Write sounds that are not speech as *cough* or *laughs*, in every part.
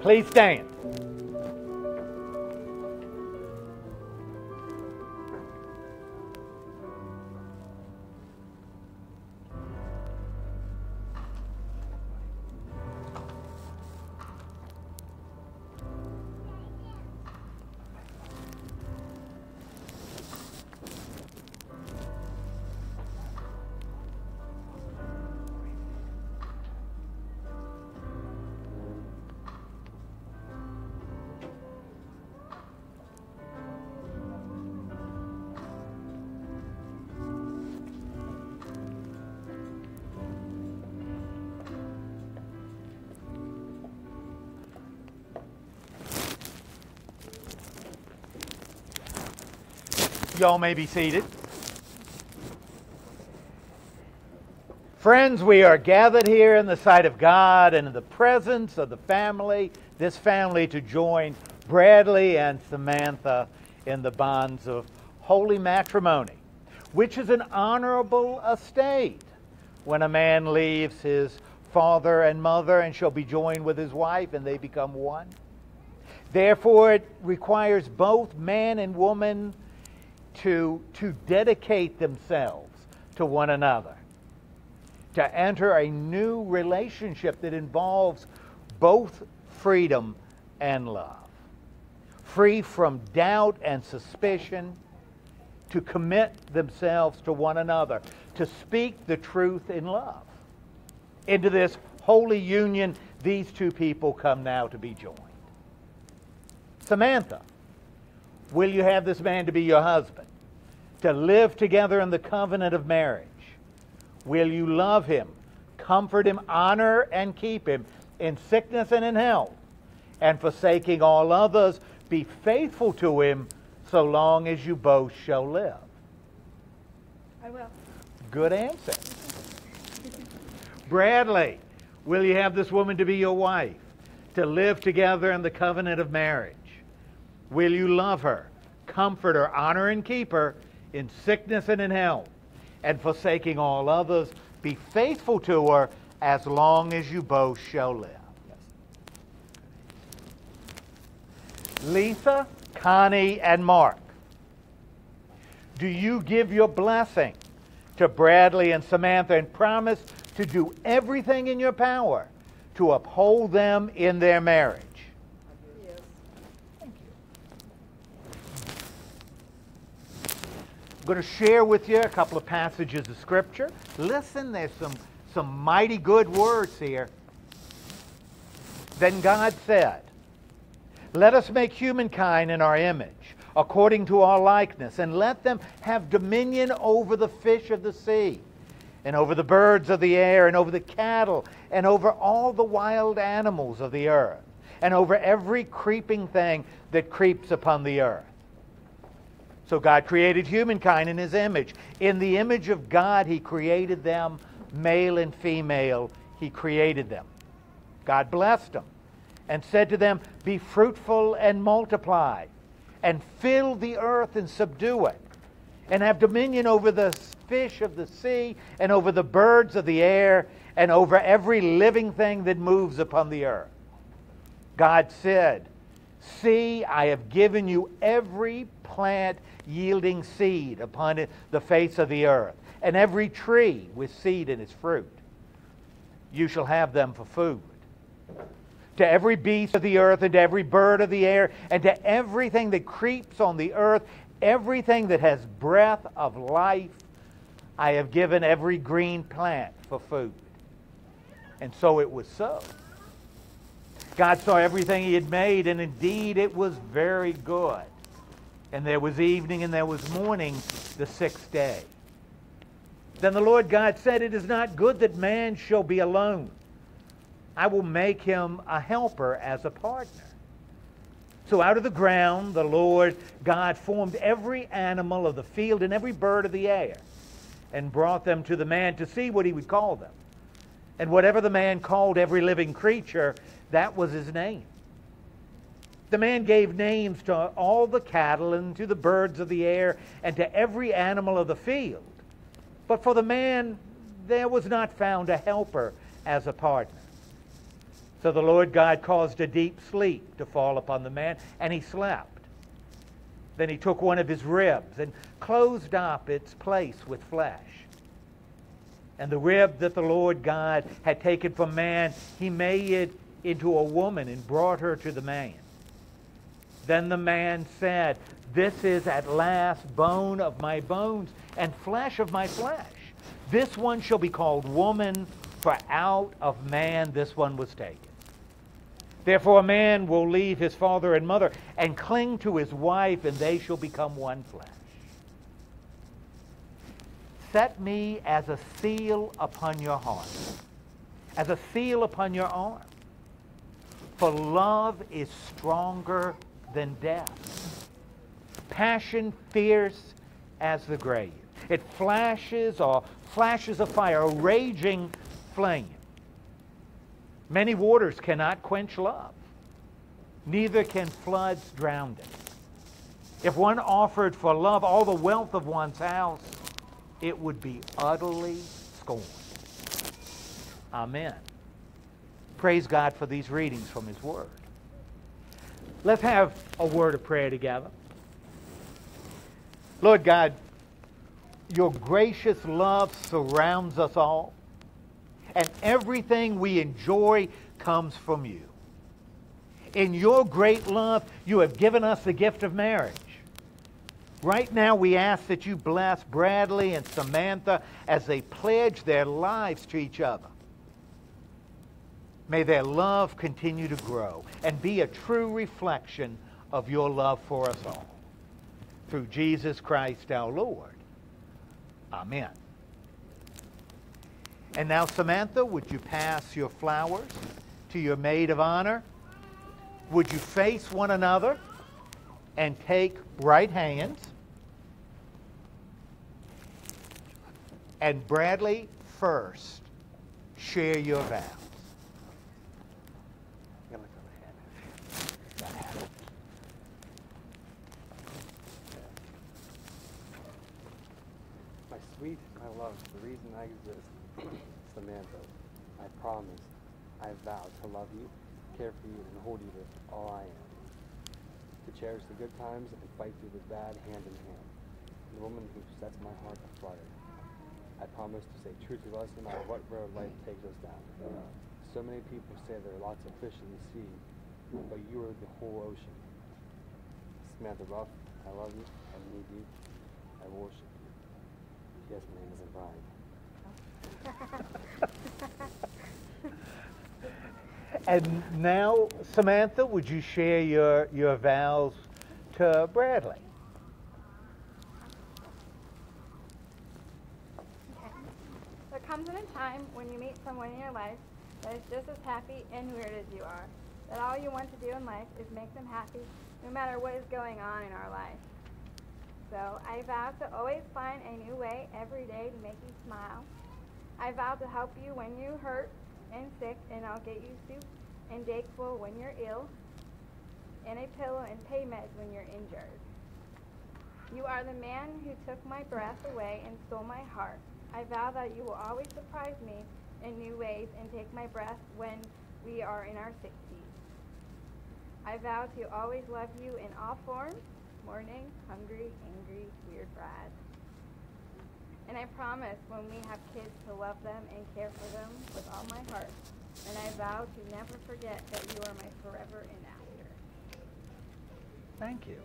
Please stand. Y'all may be seated. Friends, we are gathered here in the sight of God and in the presence of the family, this family to join Bradley and Samantha in the bonds of holy matrimony, which is an honorable estate when a man leaves his father and mother and shall be joined with his wife and they become one. Therefore, it requires both man and woman to, to dedicate themselves to one another, to enter a new relationship that involves both freedom and love, free from doubt and suspicion, to commit themselves to one another, to speak the truth in love. Into this holy union, these two people come now to be joined. Samantha, will you have this man to be your husband? To live together in the covenant of marriage? Will you love him, comfort him, honor and keep him in sickness and in health, and forsaking all others, be faithful to him so long as you both shall live? I will. Good answer. Bradley, will you have this woman to be your wife, to live together in the covenant of marriage? Will you love her, comfort her, honor and keep her in sickness and in health, and forsaking all others, be faithful to her as long as you both shall live. Lisa, Connie, and Mark, do you give your blessing to Bradley and Samantha and promise to do everything in your power to uphold them in their marriage? Going to share with you a couple of passages of Scripture. Listen, there's some, some mighty good words here. Then God said, Let us make humankind in our image, according to our likeness, and let them have dominion over the fish of the sea, and over the birds of the air, and over the cattle, and over all the wild animals of the earth, and over every creeping thing that creeps upon the earth. So God created humankind in his image. In the image of God, he created them, male and female, he created them. God blessed them and said to them, Be fruitful and multiply, and fill the earth and subdue it, and have dominion over the fish of the sea, and over the birds of the air, and over every living thing that moves upon the earth. God said, See, I have given you every plant yielding seed upon the face of the earth, and every tree with seed in its fruit. You shall have them for food. To every beast of the earth, and to every bird of the air, and to everything that creeps on the earth, everything that has breath of life, I have given every green plant for food. And so it was so. God saw everything he had made, and indeed it was very good. And there was evening and there was morning the sixth day. Then the Lord God said, It is not good that man shall be alone. I will make him a helper as a partner. So out of the ground the Lord God formed every animal of the field and every bird of the air and brought them to the man to see what he would call them. And whatever the man called every living creature, that was his name. The man gave names to all the cattle and to the birds of the air and to every animal of the field. But for the man there was not found a helper as a partner. So the Lord God caused a deep sleep to fall upon the man, and he slept. Then he took one of his ribs and closed up its place with flesh. And the rib that the Lord God had taken from man, he made it into a woman and brought her to the man. Then the man said, This is at last bone of my bones and flesh of my flesh. This one shall be called woman, for out of man this one was taken. Therefore, a man will leave his father and mother and cling to his wife, and they shall become one flesh. Set me as a seal upon your heart, as a seal upon your arm. For love is stronger than death. Passion fierce as the grave. It flashes or flashes of fire, a raging flame. Many waters cannot quench love, neither can floods drown it. If one offered for love all the wealth of one's house, it would be utterly scorned. Amen. Praise God for these readings from His Word. Let's have a word of prayer together. Lord God, your gracious love surrounds us all and everything we enjoy comes from you. In your great love, you have given us the gift of marriage. Right now, we ask that you bless Bradley and Samantha as they pledge their lives to each other. May their love continue to grow and be a true reflection of your love for us all. Through Jesus Christ our Lord. Amen. And now, Samantha, would you pass your flowers to your maid of honor? Would you face one another and take right hands? And Bradley, first, share your vows. My sweet, my love, the reason I exist. Samantha, I promise, I vow to love you, care for you, and hold you with all I am. To cherish the good times and fight through the bad hand in hand. The woman who sets my heart aflutter. I promise to stay true to us no matter what road life takes us down. So many people say there are lots of fish in the sea, but you are the whole ocean. Samantha Ruff, I love you, I need you, I worship you. Yes, my name isn't Brian. *laughs* and now, Samantha, would you share your, your vows to Bradley? Okay. There comes in a time when you meet someone in your life that is just as happy and weird as you are. That all you want to do in life is make them happy no matter what is going on in our life. So I vow to always find a new way every day to make you smile I vow to help you when you hurt and sick, and I'll get you soup and Dayquil when you're ill, and a pillow and pain meds when you're injured. You are the man who took my breath away and stole my heart. I vow that you will always surprise me in new ways and take my breath when we are in our 60s. I vow to always love you in all forms, morning, hungry, angry, weird, Brad. And I promise when we have kids to love them and care for them with all my heart. And I vow to never forget that you are my forever and after. Thank you.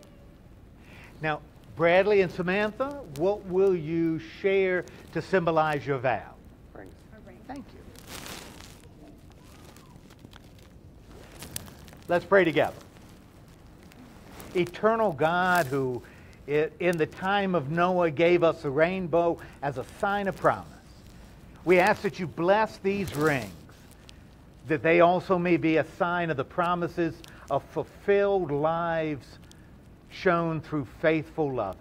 Now, Bradley and Samantha, what will you share to symbolize your vow? Rings. Thank you. Let's pray together. Eternal God who it, in the time of Noah, gave us a rainbow as a sign of promise. We ask that you bless these rings, that they also may be a sign of the promises of fulfilled lives shown through faithful loving.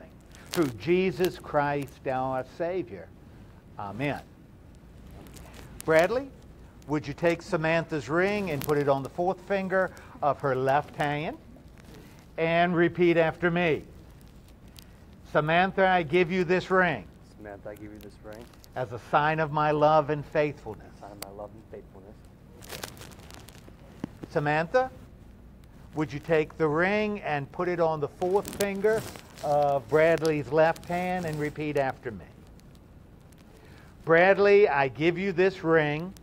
Through Jesus Christ, our Savior. Amen. Bradley, would you take Samantha's ring and put it on the fourth finger of her left hand and repeat after me? Samantha, I give you this ring. Samantha, I give you this ring. As a sign of my love and faithfulness. A sign of my love and faithfulness. Samantha, would you take the ring and put it on the fourth finger of Bradley's left hand and repeat after me? Bradley, I give you this ring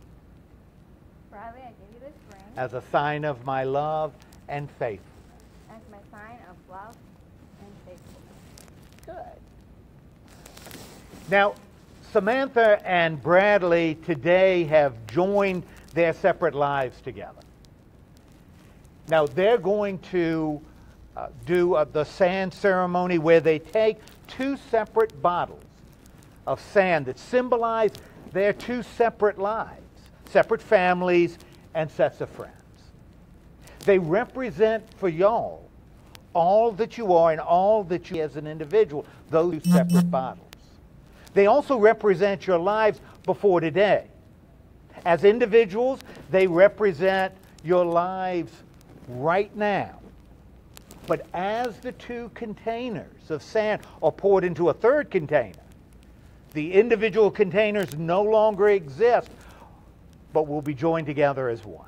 Bradley, I give you this ring as a sign of my love and faithfulness. as my sign of love and faithfulness. Good. Now, Samantha and Bradley today have joined their separate lives together. Now, they're going to uh, do uh, the sand ceremony where they take two separate bottles of sand that symbolize their two separate lives, separate families, and sets of friends. They represent for y'all all that you are and all that you as an individual, those two separate bottles. They also represent your lives before today. As individuals, they represent your lives right now. But as the two containers of sand are poured into a third container, the individual containers no longer exist, but will be joined together as one.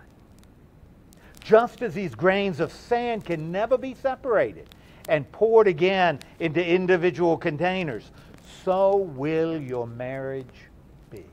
Just as these grains of sand can never be separated and poured again into individual containers, so will your marriage be.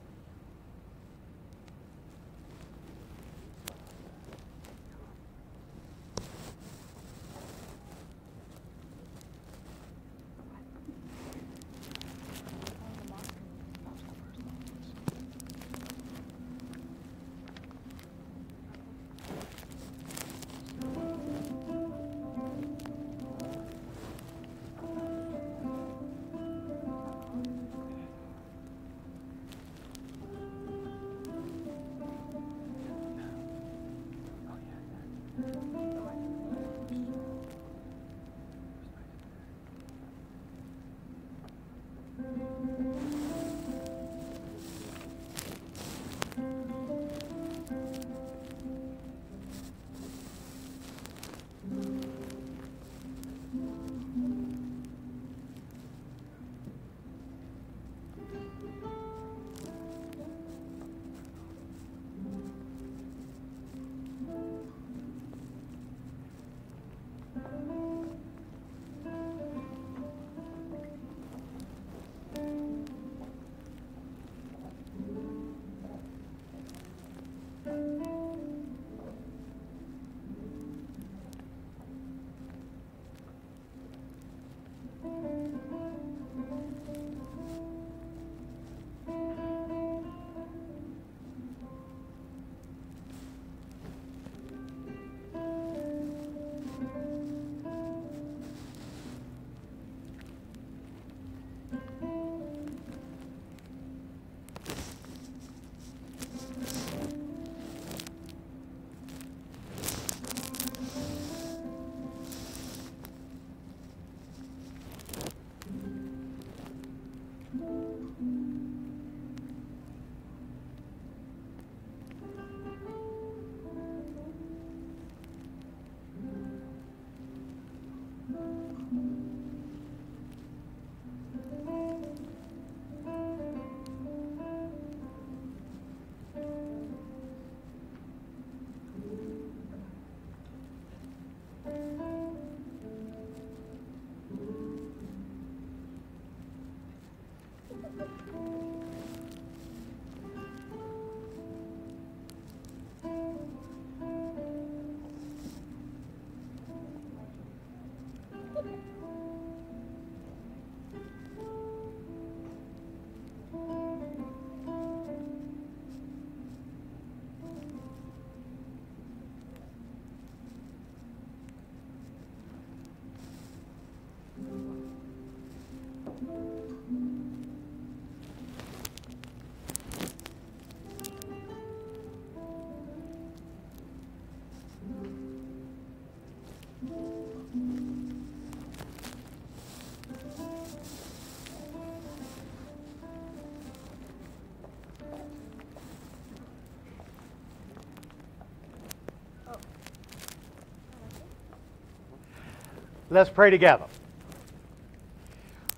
Let's pray together.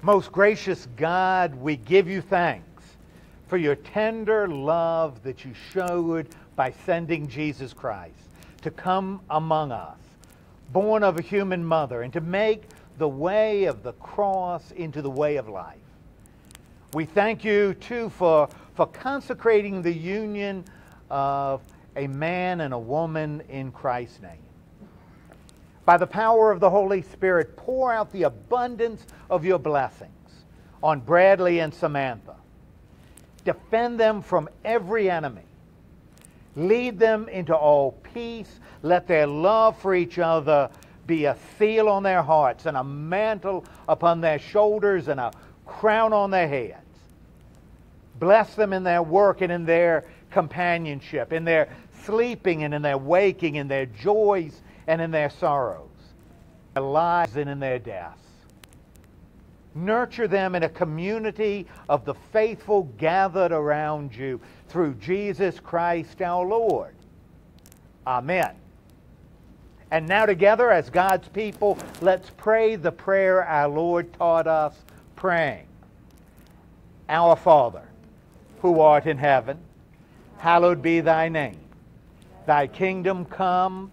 Most gracious God, we give you thanks for your tender love that you showed by sending Jesus Christ. to come among us, born of a human mother, and to make the way of the cross into the way of life. We thank you, too, for, for consecrating the union of a man and a woman in Christ's name. By the power of the Holy Spirit, pour out the abundance of your blessings on Bradley and Samantha. Defend them from every enemy. Lead them into all peace. Let their love for each other be a seal on their hearts and a mantle upon their shoulders and a crown on their heads. Bless them in their work and in their companionship, in their sleeping and in their waking, in their joys and in their sorrows, their lives and in their deaths. Nurture them in a community of the faithful gathered around you through Jesus Christ our Lord. Amen. And now, together as God's people, let's pray the prayer our Lord taught us praying. Our Father, who art in heaven, hallowed be thy name. Thy kingdom come,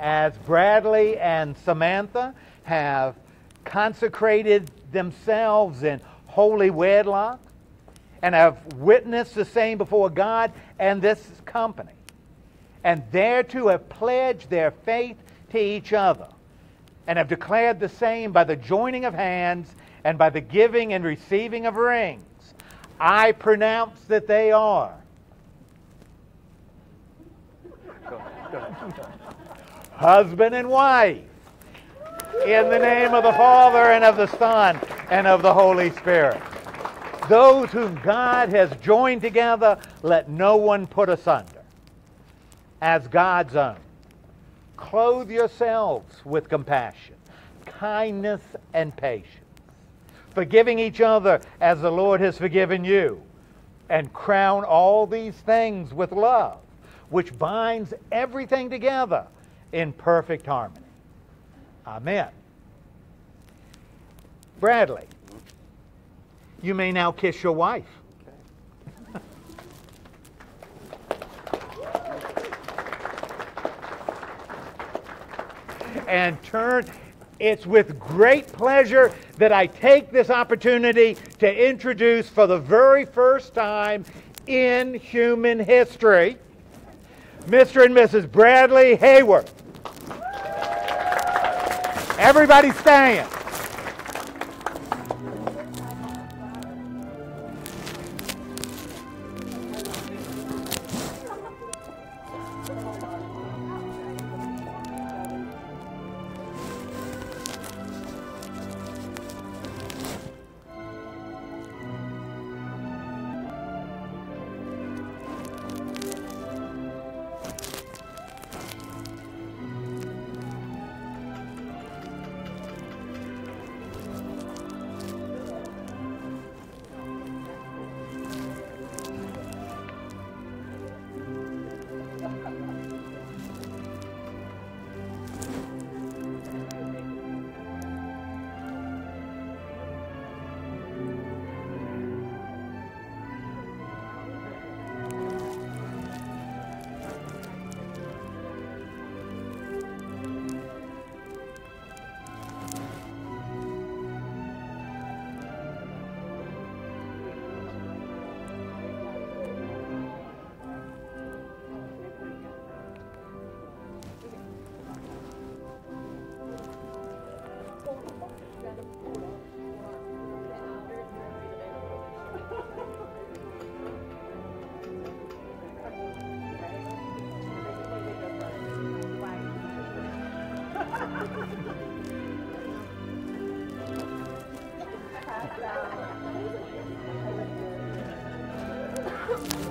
as Bradley and Samantha have consecrated themselves in holy wedlock and have witnessed the same before God and this company, and thereto have pledged their faith to each other, and have declared the same by the joining of hands and by the giving and receiving of rings, I pronounce that they are. Husband and wife in the name of the Father and of the Son and of the Holy Spirit. Those whom God has joined together, let no one put asunder. As God's own, clothe yourselves with compassion, kindness, and patience, forgiving each other as the Lord has forgiven you, and crown all these things with love, which binds everything together in perfect harmony. Amen. Bradley, you may now kiss your wife. and turn. It's with great pleasure that I take this opportunity to introduce for the very first time in human history Mr. and Mrs. Bradley Haworth. Everybody stand. Come on.